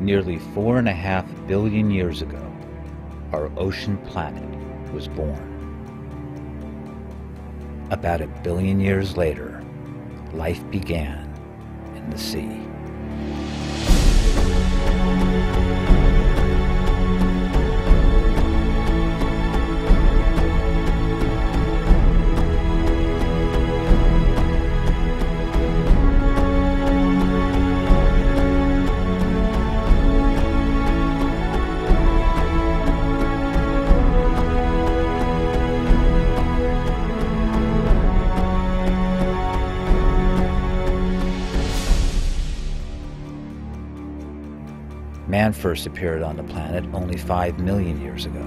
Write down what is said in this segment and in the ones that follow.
Nearly four and a half billion years ago, our ocean planet was born. About a billion years later, life began in the sea. Man first appeared on the planet only 5 million years ago.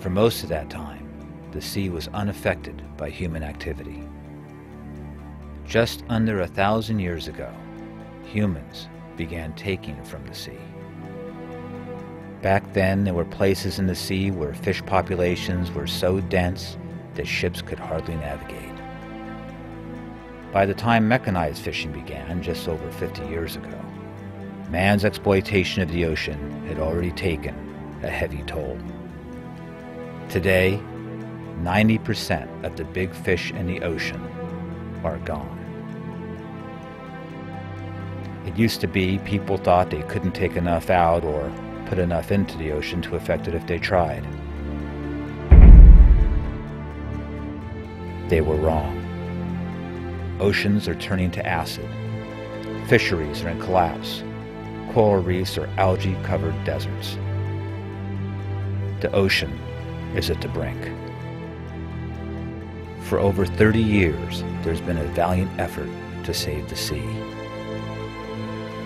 For most of that time, the sea was unaffected by human activity. Just under a thousand years ago, humans began taking from the sea. Back then, there were places in the sea where fish populations were so dense that ships could hardly navigate. By the time mechanized fishing began, just over 50 years ago, man's exploitation of the ocean had already taken a heavy toll. Today, 90% of the big fish in the ocean are gone. It used to be people thought they couldn't take enough out or put enough into the ocean to affect it if they tried. They were wrong. Oceans are turning to acid. Fisheries are in collapse coral reefs are algae covered deserts. The ocean is at the brink. For over 30 years, there's been a valiant effort to save the sea.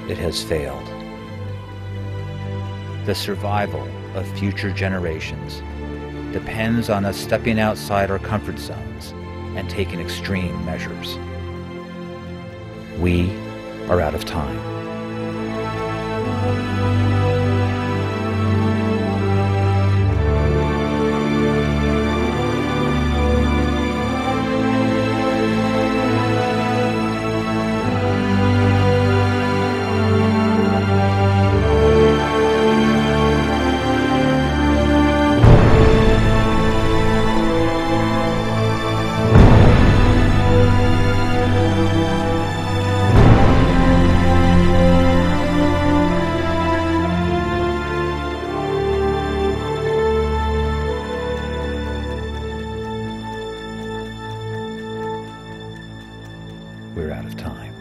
It has failed. The survival of future generations depends on us stepping outside our comfort zones and taking extreme measures. We are out of time. Música we're out of time.